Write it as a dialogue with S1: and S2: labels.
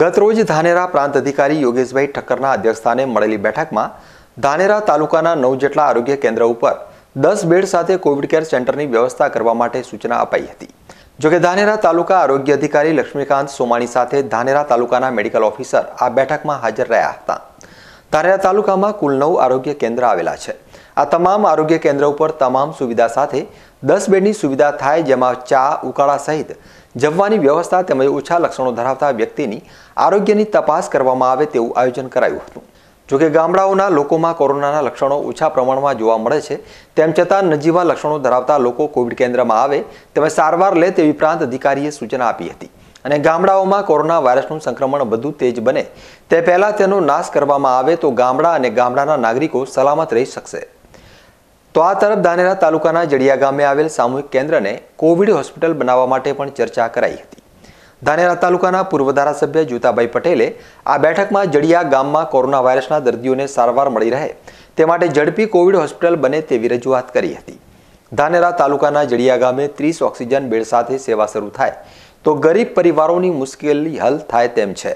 S1: ગતરોજ ધાનેરા પ્રાંત અધિકારી યોગેશભાઈ ઠક્કરના અધ્યક્ષસ્થાને મળેલી બેઠકમાં ધાનેરા તાલુકાના નવ જેટલા આરોગ્ય કેન્દ્ર ઉપર દસ બેડ સાથે કોવિડ કેર સેન્ટરની વ્યવસ્થા કરવા માટે સૂચના અપાઈ હતી. જોકે ધાનેરા તાલુકા આરોગ્ય અધિકારી લક્ષ્મીકાંત સોમાણી સાથે ધાનેરા તાલુકાના મેડિકલ ઓફિસર આ બેઠકમાં હાજર રહ્યા હતા. ધાનેરા તાલુકામાં કુલ નવ આરોગ્ય કેન્દ્ર આવેલા છે. આ તમામ આરોગ્ય કેન્દ્ર ઉપર તમામ સુવિધા સાથે દસ બેડની સુવિધા થાય જેમાં ચા, ઉકાળા સહિત જમવાની વ્યવસ્થા તેમજ ઓછા લક્ષણો ધરાવતા વ્યક્તિની આરોગ્યની તપાસ કરવામાં આવે તેવું આયોજન કરાયું હતું. જોકે ગામડાઓના લોકોમાં કોરોનાના લક્ષણો ઓછા પ્રમાણમાં જોવા મળે છે, તેમ છતાં નજીવા લક્ષણો ધરાવતા લોકો કોવિડ કેન્દ્રમાં આવે તેમજ સારવાર લે તેવી પ્રાંત અધિકારીએ સૂચના આપી હતી. અને ગામડાઓમાં કોરોના વાયરસનું સંક્રમણ વધુ તેજ બને તે પહેલાં તેનો નાશ કરવામાં આવે તો ગામડા અને ગામડાના નાગરિકો સલામત રહી શકશે. તો આ તરફ ધાનેરા તાલુકાના જડિયા ગામે આવેલ સામૂહિક કેન્દ્રને કોવિડ હોસ્પિટલ બનાવવા માટે પણ ચર્ચા કરાઈ હતી. ધાનેરા તાલુકાના પૂર્વ ધારાસભ્ય જૂતાભાઈ પટેલે આ બેઠકમાં જડિયા ગામમાં કોરોના વાયરસના દર્દીઓને સારવાર મળી રહે તે માટે ઝડપી કોવિડ હોસ્પિટલ બને તેવી રજૂઆત કરી હતી. ધાનેરા તાલુકાના જડિયા ગામે ત્રીસ ઓક્સિજન બેડ સાથે સેવા શરૂ થાય તો ગરીબ પરિવારોની મુશ્કેલી હલ થાય તેમ છે.